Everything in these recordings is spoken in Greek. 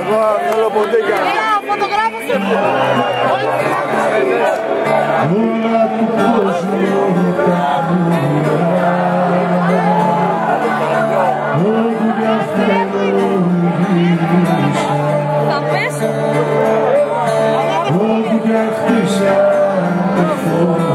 Εγώ θέλω ποντίκια. Έλα, φωτογράφησε. Όλα του κόσμου τα μουρά. Όπου μια θέλω γύρισα. Θα πέσω. Όπου μια χτίσα το φως.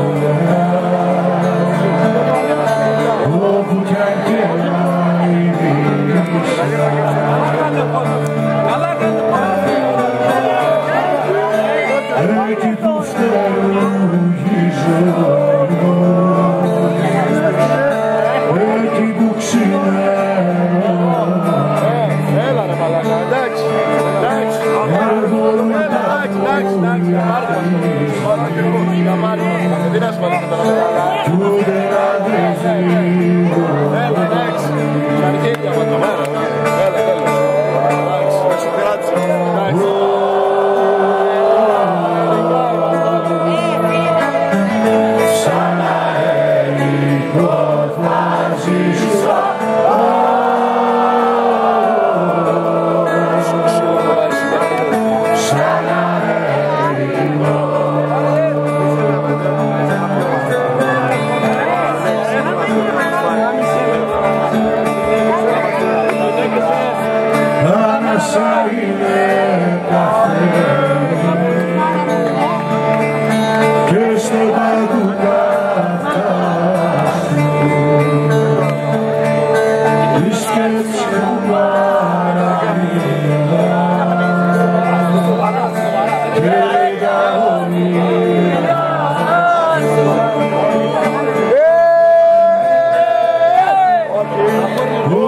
Dinamarca, las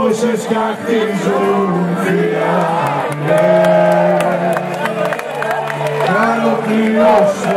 Όσες κακτίζουν φυλάνε ναι. Κάνω πληρώσω